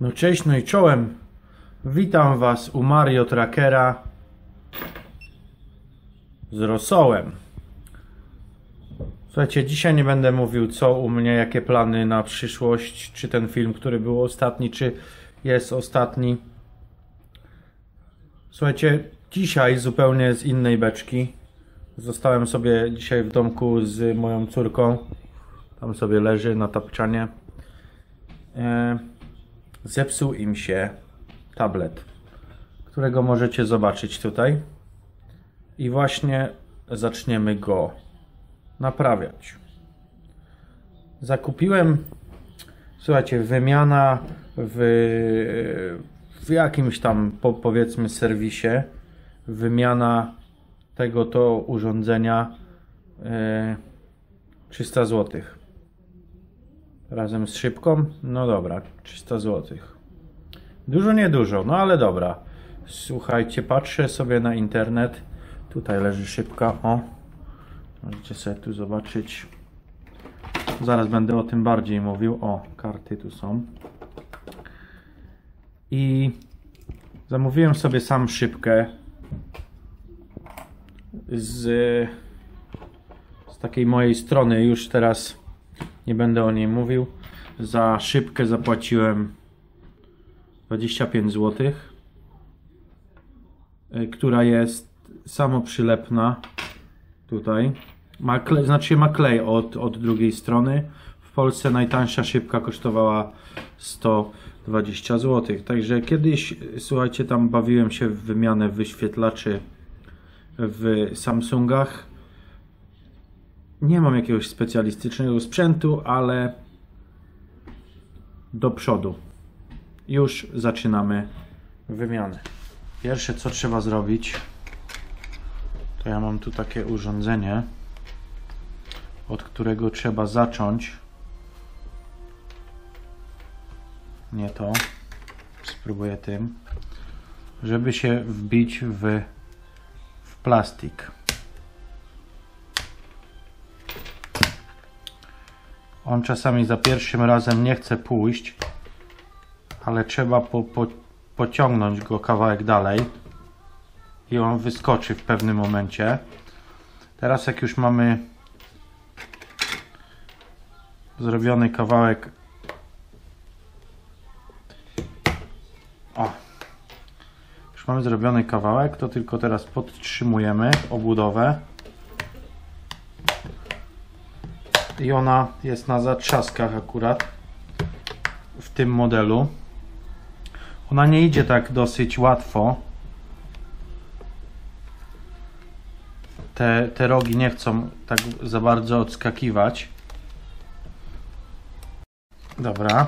No cześć, no i czołem. Witam Was u Mario Trackera z rosołem. Słuchajcie, dzisiaj nie będę mówił co u mnie, jakie plany na przyszłość, czy ten film, który był ostatni, czy jest ostatni. Słuchajcie, dzisiaj zupełnie z innej beczki. Zostałem sobie dzisiaj w domku z moją córką. Tam sobie leży na tapczanie. E, zepsuł im się tablet, którego możecie zobaczyć tutaj. I właśnie zaczniemy go naprawiać. Zakupiłem, słuchajcie, wymiana w, w jakimś tam po, powiedzmy serwisie, wymiana tego to urządzenia e, 300 zł. Razem z szybką? No dobra, 300 zł. Dużo, niedużo, no ale dobra. Słuchajcie, patrzę sobie na internet. Tutaj leży szybka, o. Możecie sobie tu zobaczyć. Zaraz będę o tym bardziej mówił. O, karty tu są. I zamówiłem sobie sam szybkę z, z takiej mojej strony. Już teraz nie będę o niej mówił. Za szybkę zapłaciłem 25 zł, która jest samoprzylepna tutaj. Ma klej, znaczy ma klej od, od drugiej strony. W Polsce najtańsza szybka kosztowała 120 zł. Także kiedyś, słuchajcie, tam bawiłem się w wymianę wyświetlaczy w Samsungach. Nie mam jakiegoś specjalistycznego sprzętu, ale do przodu. Już zaczynamy wymianę. Pierwsze co trzeba zrobić, to ja mam tu takie urządzenie, od którego trzeba zacząć. Nie to. Spróbuję tym. Żeby się wbić w, w plastik. On czasami za pierwszym razem nie chce pójść, ale trzeba po, po, pociągnąć go kawałek dalej i on wyskoczy w pewnym momencie. Teraz jak już mamy zrobiony kawałek o już mamy zrobiony kawałek, to tylko teraz podtrzymujemy obudowę i ona jest na zatrzaskach akurat w tym modelu. Ona nie idzie tak dosyć łatwo. Te, te rogi nie chcą tak za bardzo odskakiwać. Dobra.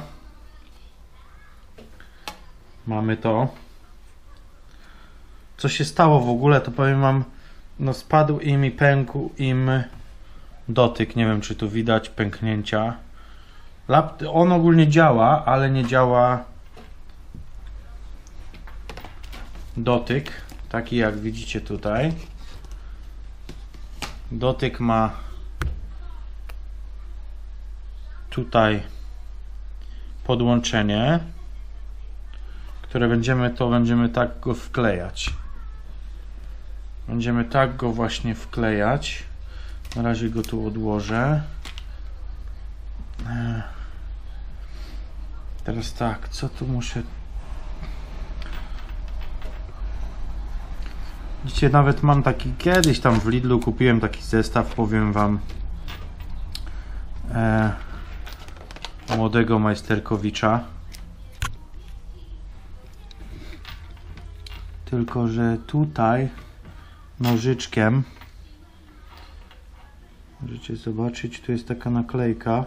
Mamy to. Co się stało w ogóle to powiem wam no spadł im i pękł im dotyk, nie wiem czy tu widać pęknięcia. Lap, on ogólnie działa, ale nie działa dotyk, taki jak widzicie tutaj. Dotyk ma tutaj podłączenie, które będziemy to będziemy tak go wklejać. Będziemy tak go właśnie wklejać. Na razie go tu odłożę. Teraz tak, co tu muszę... Widzicie, nawet mam taki, kiedyś tam w Lidlu kupiłem taki zestaw, powiem wam, e, młodego majsterkowicza. Tylko, że tutaj nożyczkiem Możecie zobaczyć, tu jest taka naklejka,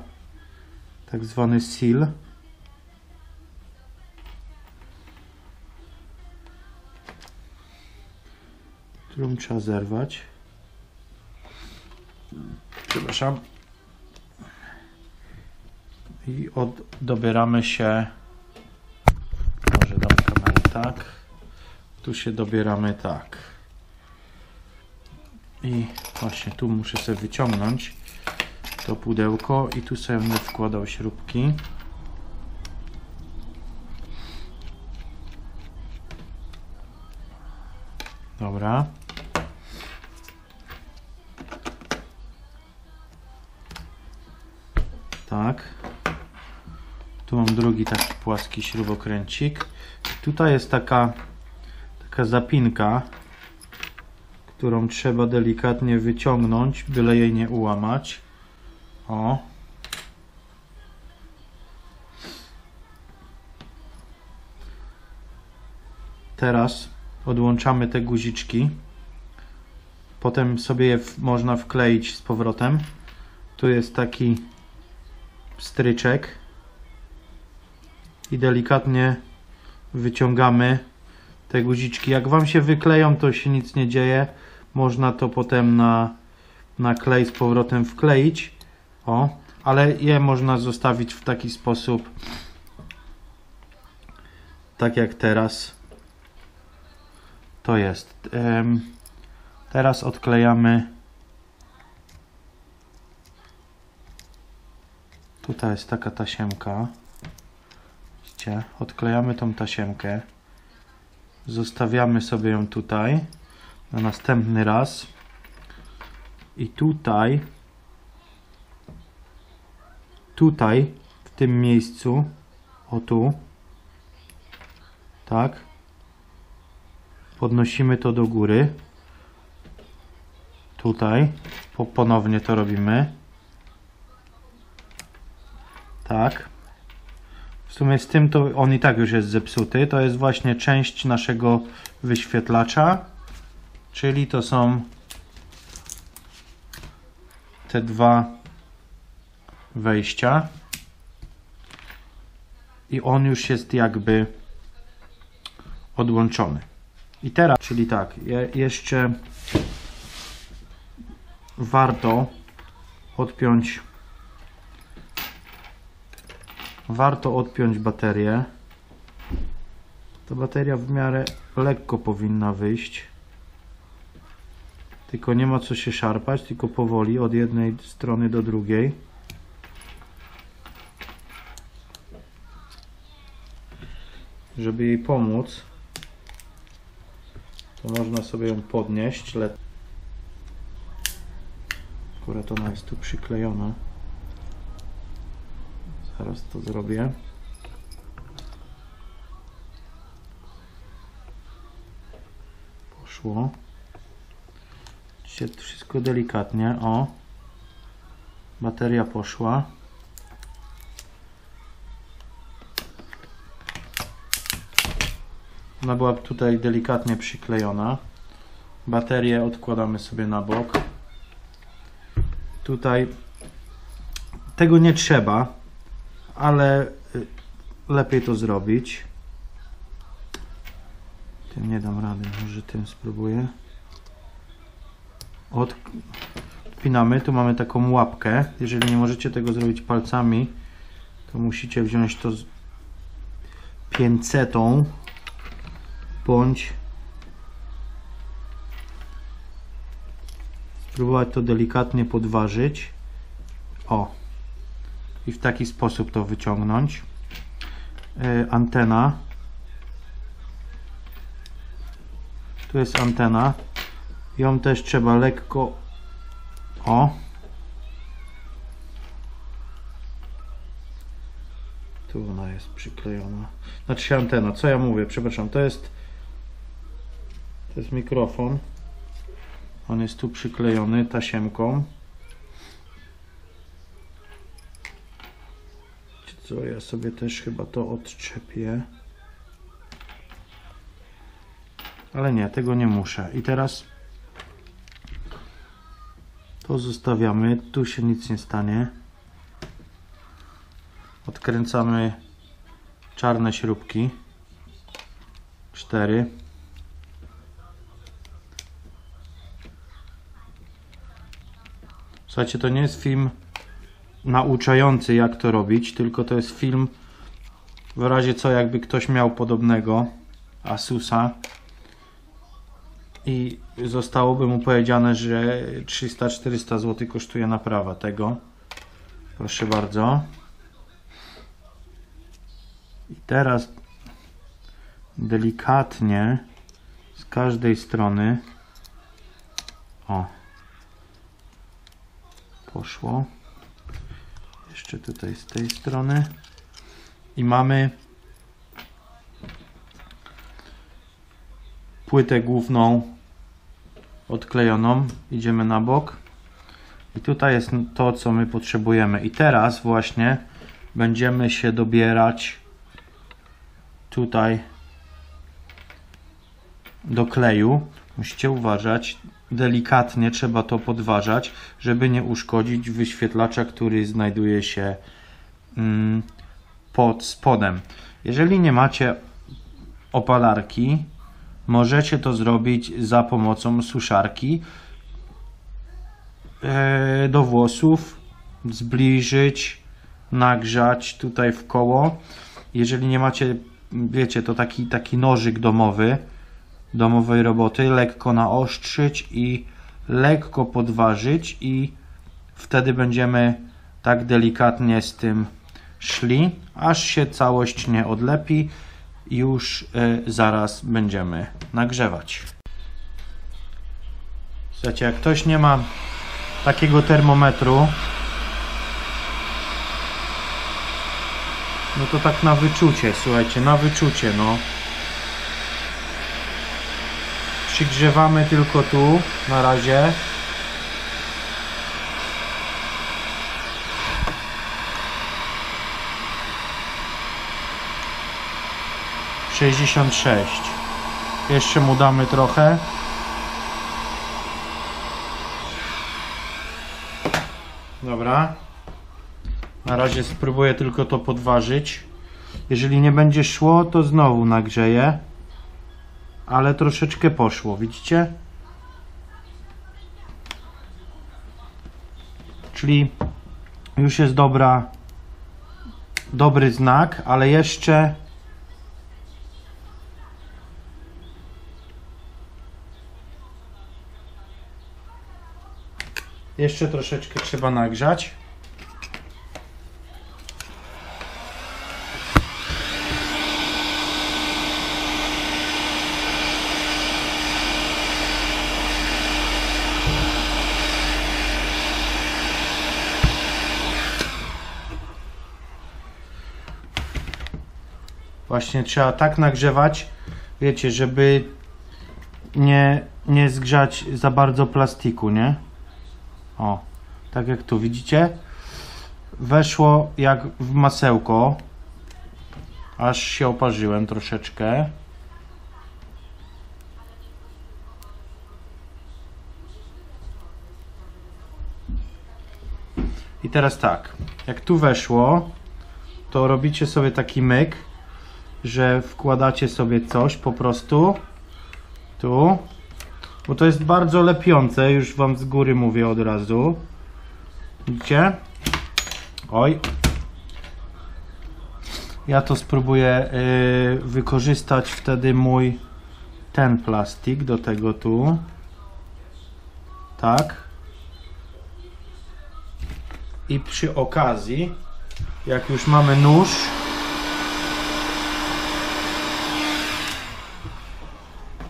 tak zwany seal. Którą trzeba zerwać. Przepraszam. I od, dobieramy się, może dam kamerę tak, tu się dobieramy tak. I właśnie tu muszę sobie wyciągnąć to pudełko i tu sobie będę wkładał śrubki. Dobra. Tak. Tu mam drugi taki płaski śrubokręcik. Tutaj jest taka taka zapinka którą trzeba delikatnie wyciągnąć, byle jej nie ułamać. O. Teraz odłączamy te guziczki. Potem sobie je można wkleić z powrotem. Tu jest taki stryczek i delikatnie wyciągamy te guziczki. Jak Wam się wykleją, to się nic nie dzieje. Można to potem na, na klej z powrotem wkleić. O, ale je można zostawić w taki sposób, tak jak teraz to jest. Teraz odklejamy. Tutaj jest taka tasiemka. Widzicie? Odklejamy tą tasiemkę. Zostawiamy sobie ją tutaj na następny raz. I tutaj, tutaj, w tym miejscu, o tu, tak, podnosimy to do góry. Tutaj, po, ponownie to robimy. Tak. W sumie z tym to on i tak już jest zepsuty. To jest właśnie część naszego wyświetlacza. Czyli to są te dwa wejścia. I on już jest jakby odłączony. I teraz, czyli tak, je, jeszcze warto odpiąć warto odpiąć baterię. Ta bateria w miarę lekko powinna wyjść. Tylko nie ma co się szarpać, tylko powoli od jednej strony do drugiej. Żeby jej pomóc, to można sobie ją podnieść. Akurat ona jest tu przyklejona. Zaraz to zrobię. Poszło. To wszystko delikatnie. O. Bateria poszła. Ona była tutaj delikatnie przyklejona. Baterię odkładamy sobie na bok. Tutaj tego nie trzeba, ale y, lepiej to zrobić. Tym nie dam rady, może tym spróbuję. Od... Odpinamy, tu mamy taką łapkę. Jeżeli nie możecie tego zrobić palcami, to musicie wziąć to z pięcetą bądź spróbować to delikatnie podważyć. O, i w taki sposób to wyciągnąć. Yy, antena. Tu jest antena. Ją też trzeba lekko. O. Tu ona jest przyklejona. Znaczy antena. Co ja mówię? Przepraszam. To jest. To jest mikrofon. On jest tu przyklejony tasiemką. Co ja sobie też chyba to odczepię. Ale nie, tego nie muszę. I teraz to zostawiamy. Tu się nic nie stanie. Odkręcamy czarne śrubki. Cztery. Słuchajcie, to nie jest film nauczający jak to robić, tylko to jest film w razie co jakby ktoś miał podobnego Asusa i zostałoby mu powiedziane, że 300-400 zł kosztuje naprawa tego. Proszę bardzo. I teraz delikatnie z każdej strony. O. Poszło. Jeszcze tutaj z tej strony. I mamy płytę główną odklejoną. Idziemy na bok. I tutaj jest to, co my potrzebujemy. I teraz właśnie będziemy się dobierać tutaj do kleju. Musicie uważać, delikatnie trzeba to podważać, żeby nie uszkodzić wyświetlacza, który znajduje się mm, pod spodem. Jeżeli nie macie opalarki, możecie to zrobić za pomocą suszarki e, do włosów, zbliżyć, nagrzać tutaj w koło. Jeżeli nie macie, wiecie, to taki, taki nożyk domowy, domowej roboty, lekko naostrzyć i lekko podważyć i wtedy będziemy tak delikatnie z tym szli, aż się całość nie odlepi. Już y, zaraz będziemy nagrzewać. Słuchajcie, jak ktoś nie ma takiego termometru, no to tak na wyczucie, słuchajcie, na wyczucie, no. Przygrzewamy tylko tu na razie. Sześćdziesiąt sześć. Jeszcze mu damy trochę. Dobra. Na razie spróbuję tylko to podważyć. Jeżeli nie będzie szło, to znowu nagrzeję ale troszeczkę poszło, widzicie? Czyli już jest dobra, dobry znak, ale jeszcze jeszcze troszeczkę trzeba nagrzać. Właśnie trzeba tak nagrzewać, wiecie, żeby nie, nie zgrzać za bardzo plastiku, nie? O, tak jak tu widzicie, weszło jak w masełko, aż się oparzyłem troszeczkę. I teraz tak, jak tu weszło, to robicie sobie taki myk że wkładacie sobie coś po prostu tu, bo to jest bardzo lepiące, już Wam z góry mówię od razu. Widzicie? Oj. Ja to spróbuję yy, wykorzystać wtedy mój ten plastik do tego tu. Tak. I przy okazji, jak już mamy nóż,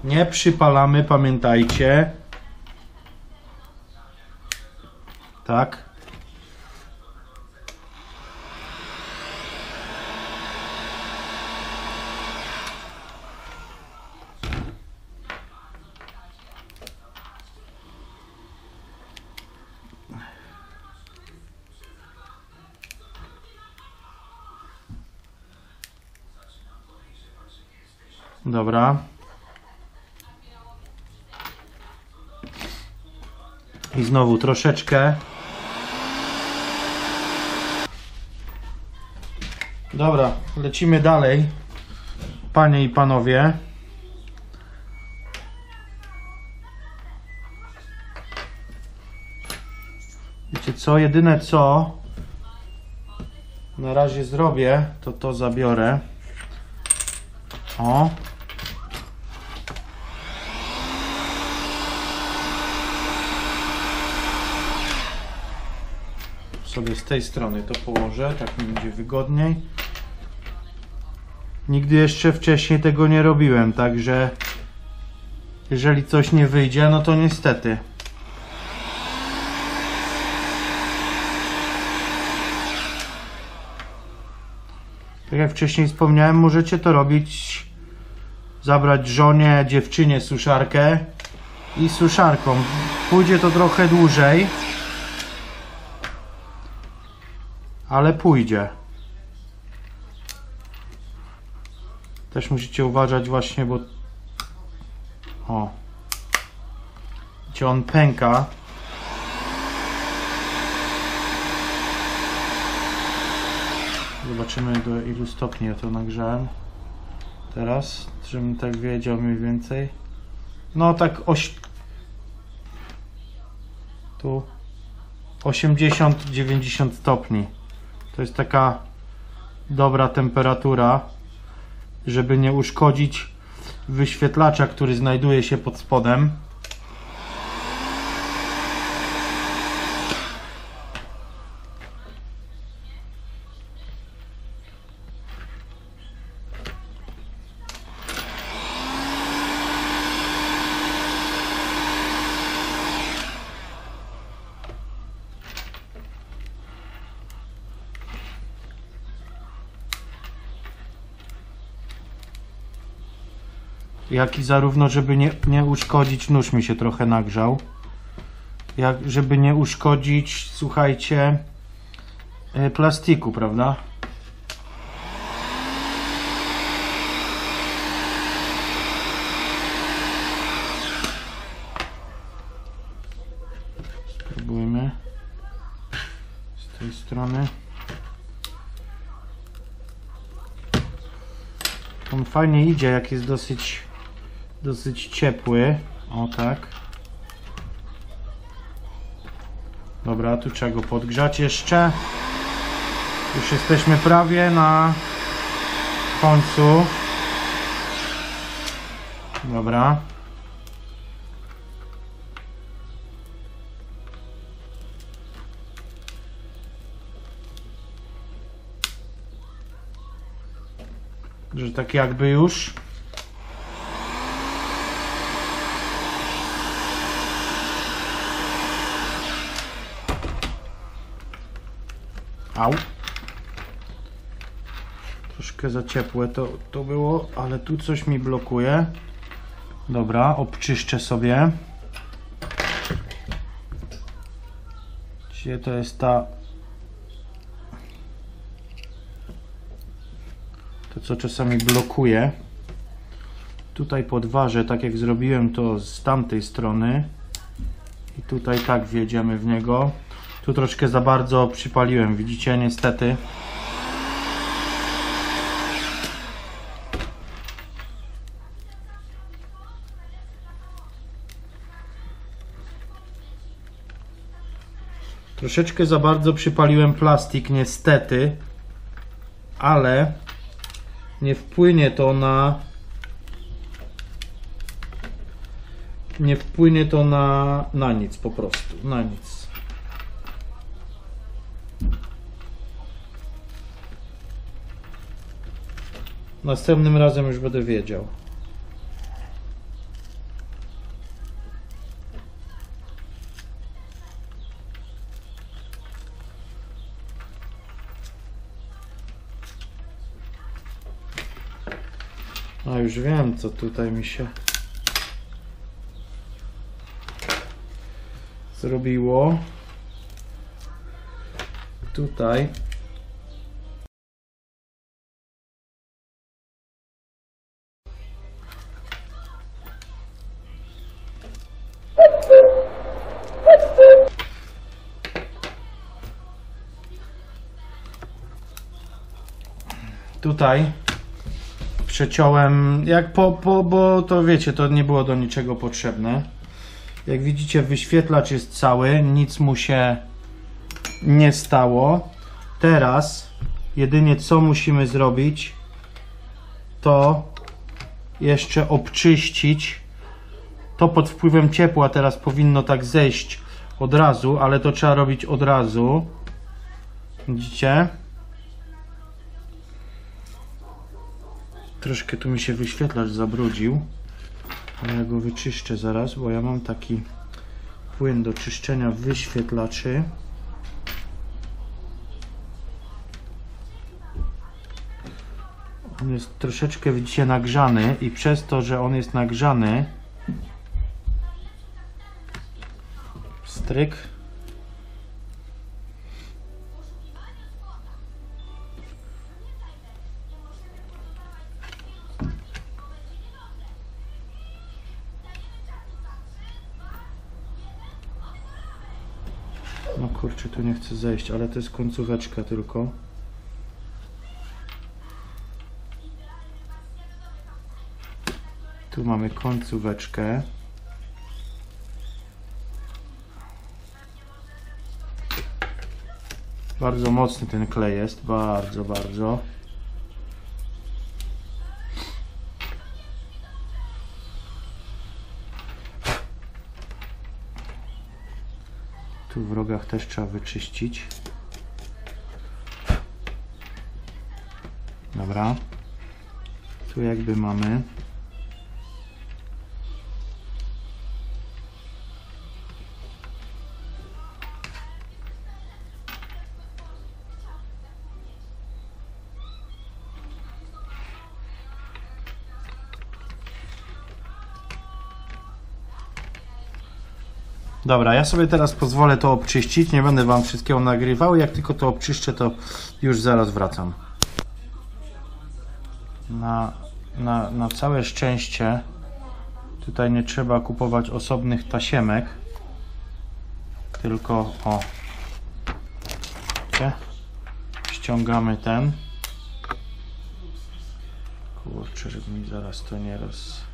Nie przypalamy, pamiętajcie. Tak. Dobra. Znowu troszeczkę. Dobra, lecimy dalej. Panie i panowie. Wiecie co? Jedyne co na razie zrobię, to to zabiorę. O. sobie z tej strony to położę, tak mi będzie wygodniej. Nigdy jeszcze wcześniej tego nie robiłem, także Jeżeli coś nie wyjdzie, no to niestety. Tak jak wcześniej wspomniałem, możecie to robić, zabrać żonie, dziewczynie suszarkę i suszarką. Pójdzie to trochę dłużej, ale pójdzie. Też musicie uważać właśnie, bo o gdzie on pęka Zobaczymy do ilu stopni ja to nagrzałem teraz, żebym tak wiedział mniej więcej. No tak oś... tu 80-90 stopni. To jest taka dobra temperatura, żeby nie uszkodzić wyświetlacza, który znajduje się pod spodem. Jak i zarówno, żeby nie, nie uszkodzić, nóż mi się trochę nagrzał, jak żeby nie uszkodzić, słuchajcie, e, plastiku, prawda? Spróbujmy z tej strony. On fajnie idzie, jak jest dosyć dosyć ciepły. O tak. Dobra, tu trzeba go podgrzać jeszcze. Już jesteśmy prawie na końcu. Dobra. Że tak jakby już. Au. Troszkę za ciepłe to, to było, ale tu coś mi blokuje. Dobra, obczyszczę sobie. Gdzie to jest ta... To co czasami blokuje. Tutaj podważę, tak jak zrobiłem to z tamtej strony. I tutaj tak wjedziemy w niego. Tu troszkę za bardzo przypaliłem, widzicie, niestety. Troszeczkę za bardzo przypaliłem plastik, niestety, ale nie wpłynie to na nie wpłynie to na, na nic po prostu, na nic. Następnym razem już będę wiedział. A już wiem, co tutaj mi się zrobiło. Tutaj tutaj przeciąłem, jak po, po, bo to wiecie, to nie było do niczego potrzebne. Jak widzicie, wyświetlacz jest cały, nic mu się nie stało. Teraz jedynie co musimy zrobić, to jeszcze obczyścić. To pod wpływem ciepła teraz powinno tak zejść od razu, ale to trzeba robić od razu. Widzicie? Troszkę tu mi się wyświetlacz zabrudził. Ale ja go wyczyszczę zaraz, bo ja mam taki płyn do czyszczenia wyświetlaczy. On jest troszeczkę, widzicie, nagrzany i przez to, że on jest nagrzany stryk chcę zejść, ale to jest końcóweczka tylko. Tu mamy końcóweczkę. Bardzo mocny ten klej jest, bardzo, bardzo. Tu w rogach też trzeba wyczyścić. Dobra. Tu jakby mamy Dobra, ja sobie teraz pozwolę to obczyścić. Nie będę Wam wszystkiego nagrywał. Jak tylko to obczyszczę, to już zaraz wracam. Na, na, na całe szczęście tutaj nie trzeba kupować osobnych tasiemek. Tylko o. Ściągamy ten. Kurczę, żeby mi zaraz to nie roz...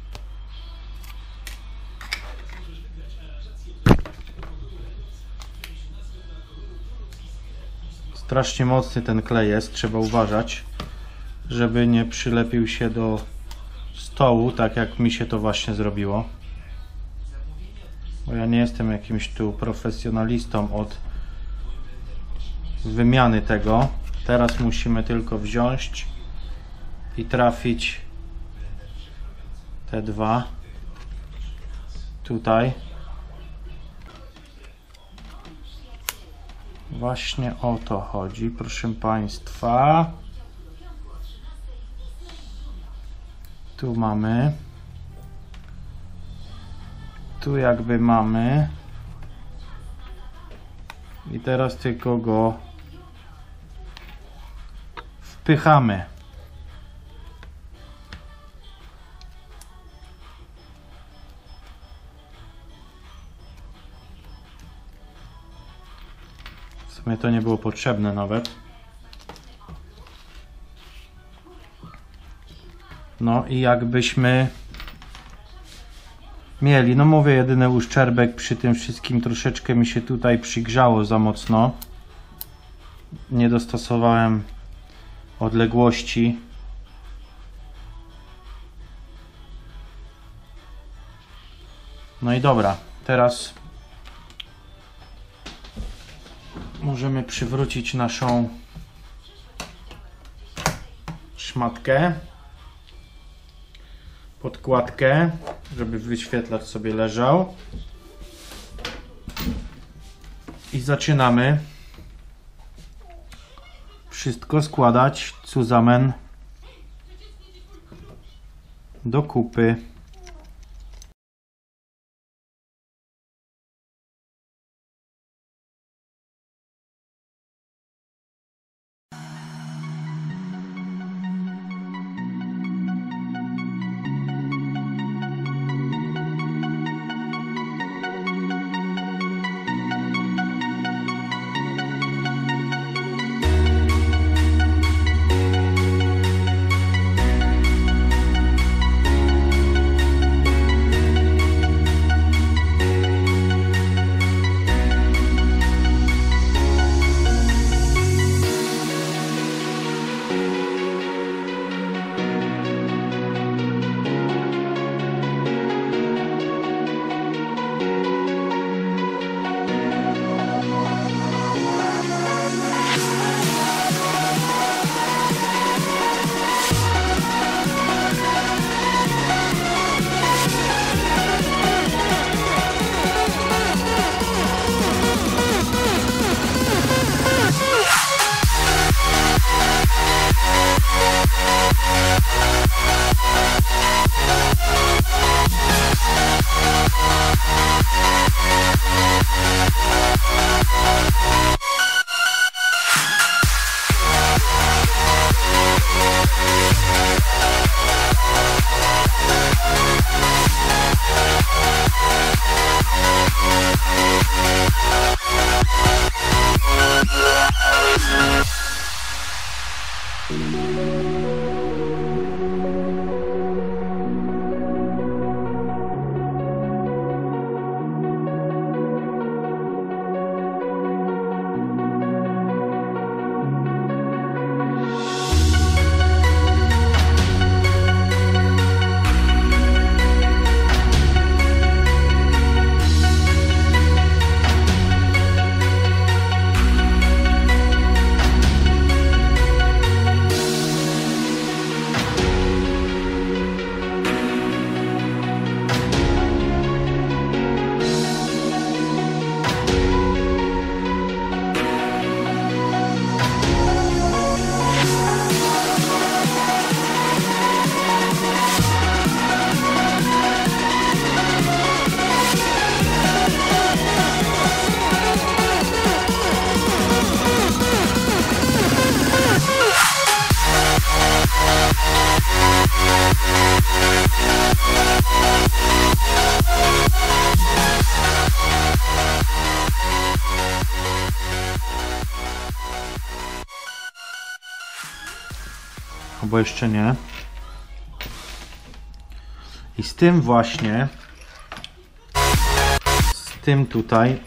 Strasznie mocny ten klej jest, trzeba uważać, żeby nie przylepił się do stołu, tak jak mi się to właśnie zrobiło. Bo ja nie jestem jakimś tu profesjonalistą od wymiany tego. Teraz musimy tylko wziąć i trafić te dwa tutaj. Właśnie o to chodzi, proszę Państwa. Tu mamy. Tu jakby mamy. I teraz tylko go wpychamy. Sumie to nie było potrzebne nawet. No i jakbyśmy mieli, no mówię, jedyny uszczerbek przy tym wszystkim troszeczkę mi się tutaj przygrzało za mocno. Nie dostosowałem odległości. No i dobra, teraz możemy przywrócić naszą szmatkę, podkładkę, żeby wyświetlacz sobie leżał. I zaczynamy wszystko składać zusammen do kupy. Jeszcze nie. I z tym właśnie, z tym tutaj,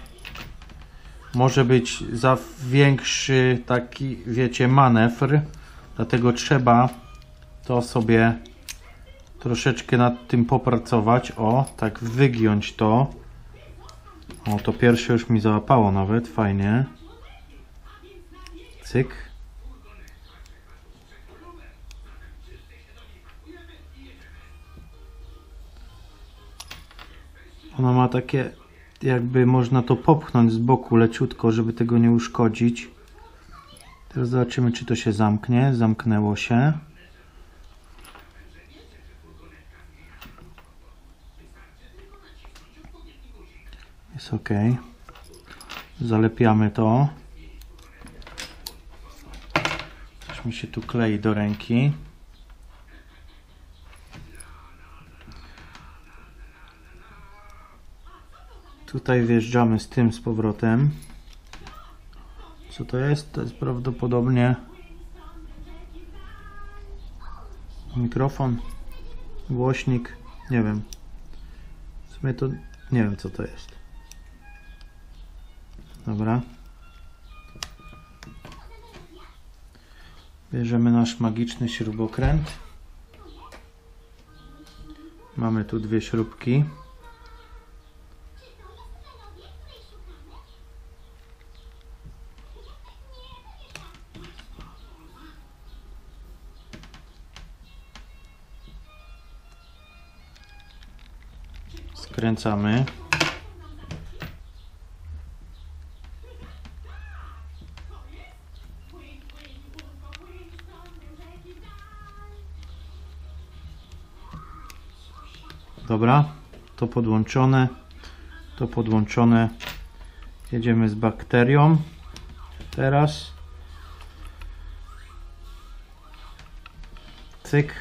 może być za większy taki, wiecie, manewr. Dlatego trzeba to sobie troszeczkę nad tym popracować. O, tak wygiąć to. O, to pierwsze już mi załapało nawet, fajnie. Cyk. Ona ma takie, jakby można to popchnąć z boku leciutko, żeby tego nie uszkodzić. Teraz zobaczymy, czy to się zamknie. Zamknęło się. Jest ok. Zalepiamy to. Coś mi się tu klei do ręki. Tutaj wjeżdżamy z tym z powrotem. Co to jest? To jest prawdopodobnie mikrofon, głośnik, nie wiem. W sumie to nie wiem co to jest. Dobra. Bierzemy nasz magiczny śrubokręt. Mamy tu dwie śrubki. Skręcamy. Dobra, to podłączone, to podłączone. Jedziemy z bakterią. Teraz. Cyk.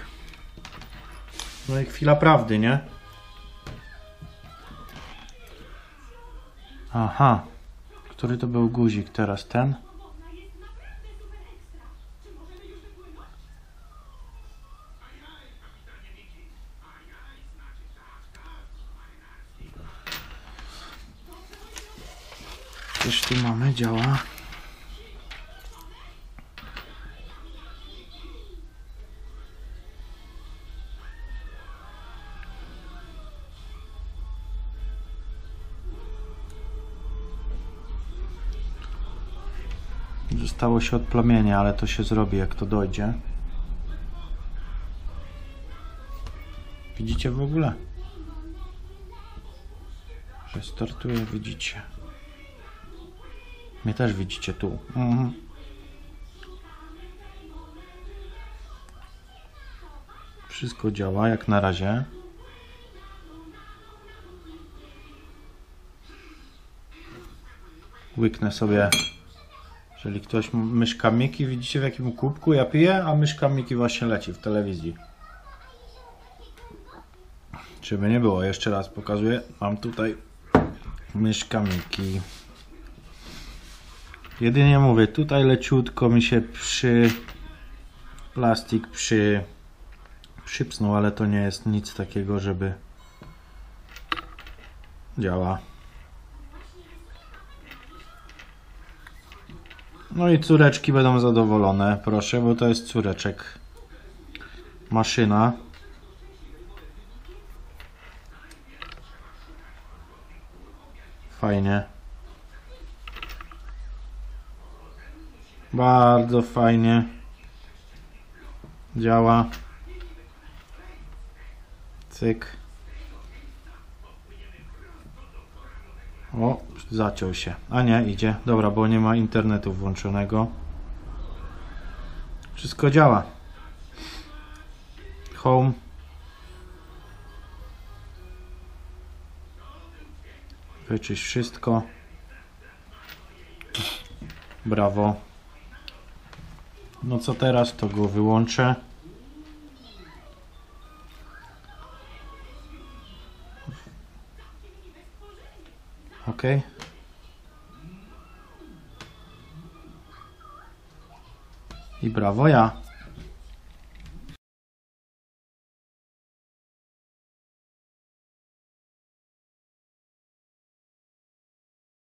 No i chwila prawdy, nie? Aha. Który to był guzik teraz? Ten? Coś tu mamy, działa. Zostało się odplamienie, ale to się zrobi jak to dojdzie. Widzicie w ogóle? Że startuje, widzicie. Mnie też widzicie tu. Mhm. Wszystko działa jak na razie. Łyknę sobie, jeżeli ktoś myszka Miki, widzicie w jakim kubku ja piję, a myszka Miki właśnie leci w telewizji. Żeby nie było, jeszcze raz pokazuję. Mam tutaj myszka Miki. Jedynie mówię, tutaj leciutko mi się przy plastik przy przypsnął, ale to nie jest nic takiego, żeby działa. No i córeczki będą zadowolone, proszę, bo to jest córeczek. Maszyna. Fajnie. Bardzo fajnie. Działa. Cyk. O, zaciął się. A nie, idzie. Dobra, bo nie ma internetu włączonego. Wszystko działa. Home. Wyczyść wszystko. Brawo. No co teraz, to go wyłączę. Ok. I brawo ja.